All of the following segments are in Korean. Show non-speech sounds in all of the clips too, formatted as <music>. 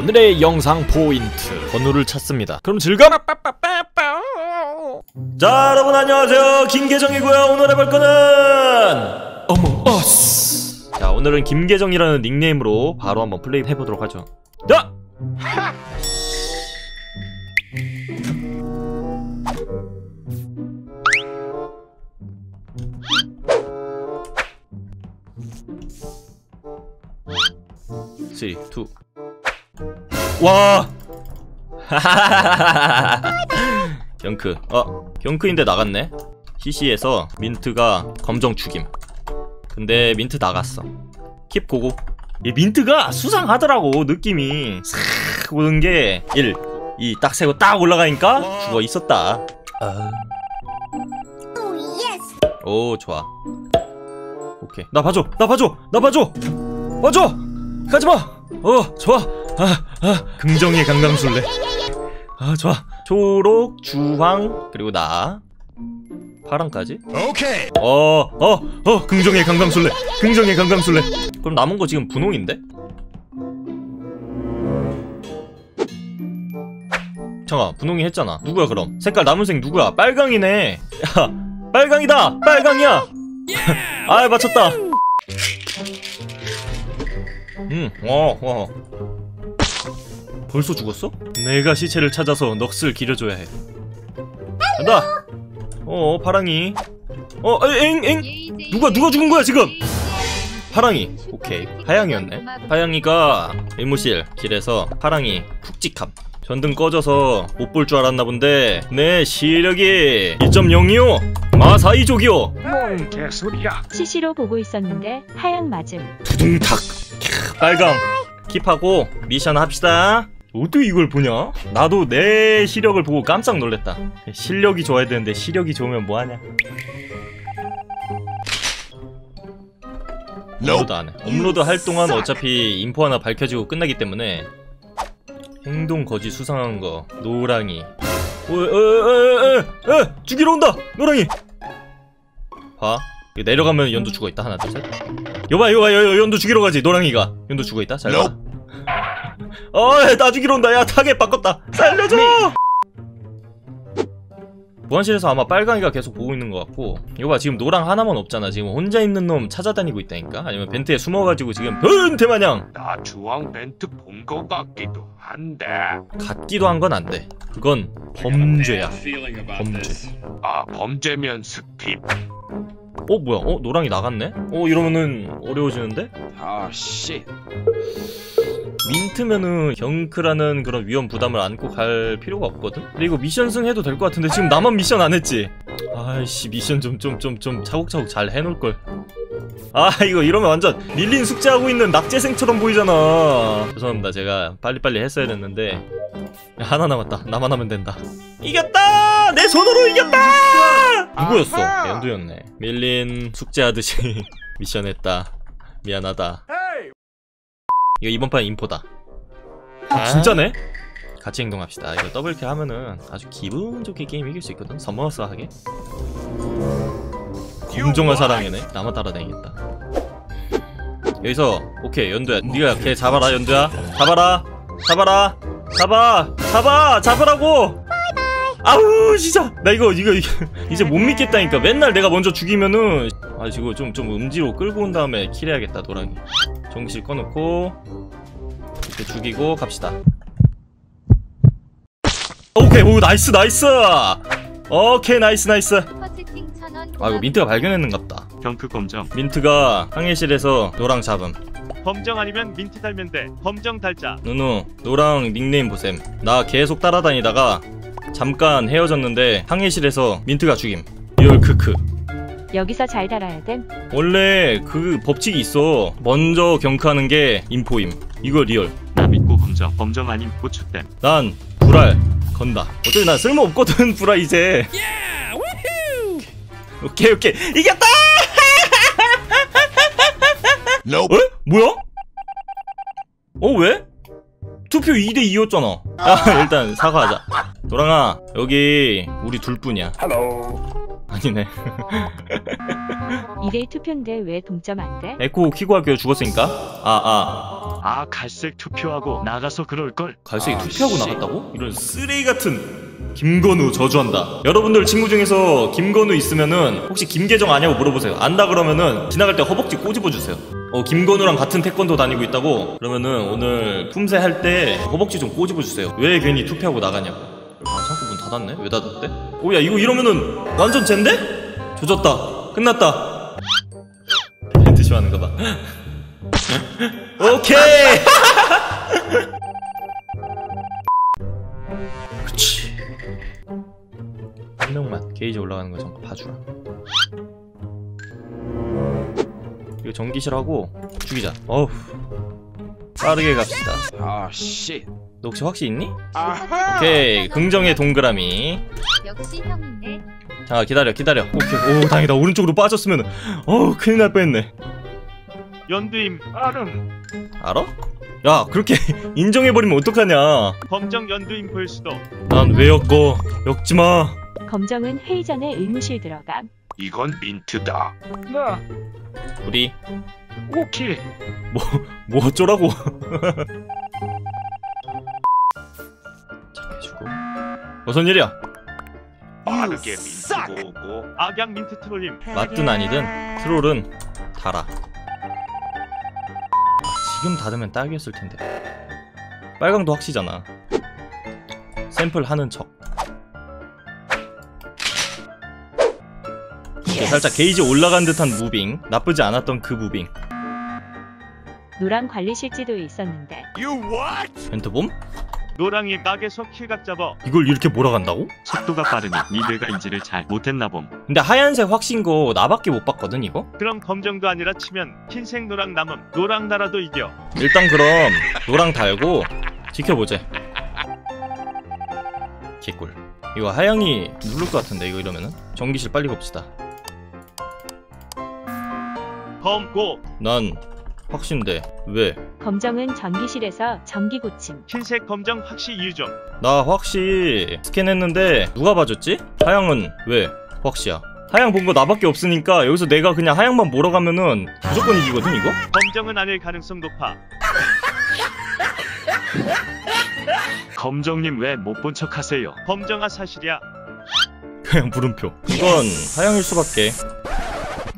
오늘의 영상 포인트. 번호를 찾습니다. 그럼 즐거움! 자 여러분 안녕하세요. 김계정이고요. 오늘 해볼 거는 어머 어스. 자 오늘은 김계정이라는 닉네임으로 바로 한번 플레이 해보도록 하죠. 자! three two 와! <laughs> 경크. 어 경크인데 나갔네. CC에서 민트가 검정 죽임. 근데 민트 나갔어. keep go go. 이 민트가 수상하더라고 느낌이. 싹 오는 게 1, 2 딱 세고 딱 올라가니까 죽어 있었다. 아. 오 좋아. 오케이. 나 봐줘 나 봐줘 나 봐줘! 봐줘! 가지마! 어 좋아 아, 아 긍정의 강강술래. 아 좋아. 초록 주황 그리고 나. 파랑까지? 오케이. 어 어 어 긍정의 강강술래. 긍정의 강강술래. 그럼 남은 거 지금 분홍인데? 잠깐 분홍이 했잖아. 누구야 그럼? 색깔 남은 색 누구야? 빨강이네. 야 빨강이다! 빨강이야! 아 맞췄다. 음어 어. 벌써 죽었어? 내가 시체를 찾아서 넋을 기려줘야 해. 간다! 어 파랑이. 어 엥엥! 누가 누가 죽은 거야 지금? 파랑이. 오케이. 하양이었네. 하양이가 일무실 길에서 파랑이 푹찍함. 전등 꺼져서 못 볼 줄 알았나 본데 내 시력이 2.0이요 마사이족이요 뭔 개소리야. CC로 보고 있었는데 하양 맞음. 두둥탁. 캬, 빨강. keep하고 미션 합시다 어떻게 이걸 보냐? 나도 내 시력을 보고 깜짝 놀랐다. 실력이 좋아야 되는데 시력이 좋으면 뭐하냐? 업로드 안해. 업로드 할 동안 어차피 임포 하나 밝혀지고 끝나기 때문에 행동 거지 수상한 거. 노랑이. 어어어어어 죽이러 온다 노랑이. 봐. 내려가면 연두 죽어있다. 하나 둘셋. 여봐 여봐 여, 여, 연두 죽이러 가지 노랑이가. 연두 죽어있다. 잘봐 어 나 죽이러 온다. 야 타겟 바꿨다. 살려줘! 보안실에서 아마 빨강이가 계속 보고 있는 것 같고 이거 봐 지금 노랑 하나만 없잖아. 지금 혼자 있는 놈 찾아다니고 있다니까? 아니면 vent에 숨어가지고 지금 변태 마냥. 나 주황 vent 본거 같기도 한데. 같기도 한 건 안돼. 그건 범죄야. 범죄. 아 범죄면 skip. 어 뭐야? 어 노랑이 나갔네? 어 이러면은 어려워지는데? 아 씨. 민트면은 경크라는 그런 위험 부담을 안고 갈 필요가 없거든? 그리고 미션 승 해도 될 것 같은데 지금 나만 미션 안 했지? 아이씨 미션 좀 좀 좀 좀 차곡차곡 잘 해놓을걸 아 이거 이러면 완전 밀린 숙제하고 있는 낙제생처럼 보이잖아 죄송합니다 제가 빨리빨리 했어야 됐는데 하나 남았다 나만 하면 된다 이겼다! 내 손으로 이겼다! 누구였어? 연두였네 밀린 숙제하듯이 <laughs> 미션 했다 미안하다 이거 이번 판 임포다. 아, 진짜네? 같이 행동합시다. 이거 double kill 하면은 아주 기분 좋게 게임 이길 수 있거든. smooth하게. 공정한 사람이네. 나만 따라다니겠다. 여기서 오케이 연두야. 네가 걔 잡아라 연두야. 잡아라. 잡아라. 잡아. 잡아. 잡으라고. 아우 진짜 나 이거 이거 이거 <laughs> 이제 못 믿겠다니까 맨날 내가 먼저 죽이면은 아 이거 좀좀 음지로 끌고 온 다음에 kill해야겠다 노랑이 전기실 꺼놓고 이렇게 죽이고 갑시다. 오케이 오 nice nice! 오케이 nice nice. 아 이거 민트가 발견했는갑다. 경크 검정. 민트가 항해실에서 노랑 잡음. 검정 아니면 민트 달면 돼. 검정 달자. 누누 노랑 닉네임 보셈. 나 계속 따라다니다가 잠깐 헤어졌는데 항해실에서 민트가 죽임. 리얼 크크 여기서 잘 달아야 됨. 원래 그 법칙이 있어. 먼저 경크하는 게 임포임. 이거 리얼. 나 믿고 검정 검정 아닌 고추댐. 난 불알 건다. 어차피 난 쓸모 없거든 <laughs> 불알 이제. 오케이 오케이. 이겼다! <laughs> 어? 뭐야? 어 왜? 투표 2대 2였잖아. 아 <laughs> 일단 사과하자. 노랑아 여기 우리 둘뿐이야 아니네. <laughs> 2대2 투표인데 왜 동점 안 돼? 에코 키고 할게요 죽었으니까? 아 아. 아 갈색 투표하고 나가서 그럴걸? 갈색이 아, 투표하고 씨. 나갔다고? 이런 쓰레기 같은 김건우 저주한다. 여러분들 친구 중에서 김건우 있으면은 혹시 김계정 아냐고 물어보세요. 안다 그러면은 지나갈 때 허벅지 꼬집어 주세요. 어 김건우랑 같은 태권도 다니고 있다고? 그러면은 오늘 품새 할 때 허벅지 좀 꼬집어 주세요. 왜 괜히 투표하고 나가냐고. 아 닫았네? 왜 닫았대? 오야 이거 이러면은 완전 쟨데? 조졌다. 끝났다. 멘트 쇼하는 거다 오케이! <laughs> 그치. 한 명만 게이지 올라가는 거좀 봐주라. 이거 전기실하고 죽이자. 어우. 빠르게 갑시다. 아, 씨. 너 혹시 확시 있니? 아하. 오케이 긍정의 동그라미 역시 형인데 자 기다려 기다려 오케이 오 다행이다 오른쪽으로 빠졌으면 어우 큰일 날 뻔했네 연두임 아름. 알아? 야 그렇게 <laughs> 인정해버리면 어떡하냐 범정 연두임 볼 수도 난왜 엮어 엮지마 검정은 회의 전에 의무실 들어감. 이건 민트다. 나. 우리 오케이. 뭐 어쩌라고 착해주고 <laughs> 무슨 일이야? 빠르게 민트 오고. 악양 민트 트롤님. 맞든 아니든 트롤은 달아. 지금 닫으면 딱이었을 텐데. 빨강도 확시잖아. 샘플 하는 척. 이렇게 살짝 게이지 올라간 듯한 moving. 나쁘지 않았던 그 moving. 노랑 관리 실지도 있었는데. vent 봄? 노랑이 낙에서 kill각 잡아 이걸 이렇게 몰아간다고? 속도가 빠르니 니들이 인지를 잘 못했나 봄. 근데 하얀색 확신 거 나밖에 못 봤거든 이거? 그럼 검정도 아니라 치면 흰색 노랑 남음 노랑 달아도 이겨. 일단 그럼 노랑 달고 지켜보자. 개꿀. 이거 하양이 누를 것 같은데 이거 이러면은? 전기실 빨리 갑시다. 검고. 난 확신데 왜? 검정은 전기실에서 전기 고침. 흰색 검정 확시 유좀 나 확시 스캔했는데 누가 봐줬지? 하양은 왜? 확시야 하양 본 거 나밖에 없으니까 여기서 내가 그냥 하양만 몰아가면은 무조건 이기거든 이거? 검정은 아닐 가능성 높아 검정님 왜 못 본 척 하세요 검정아 사실이야 그냥 물음표 이건 하양일 수밖에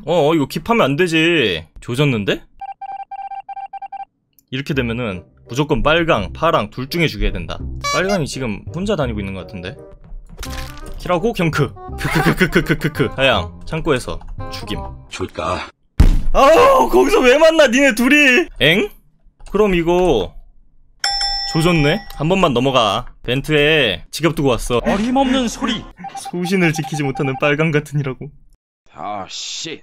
어 어, 이거 킵하면 안 되지 조졌는데? 이렇게 되면은 무조건 빨강, 파랑 둘 중에 죽여야 된다. 빨강이 지금 혼자 다니고 있는 것 같은데? 키라고? 경크 크크크크크크크 하양 창고에서 죽임. 줄까? 아우 거기서 왜 만나 니네 둘이? 엥? 그럼 이거 조졌네? 한 번만 넘어가. 벤트에 지갑 두고 왔어. 어림없는 소리. 소신을 지키지 못하는 빨강 같으니라고. 아, 씨.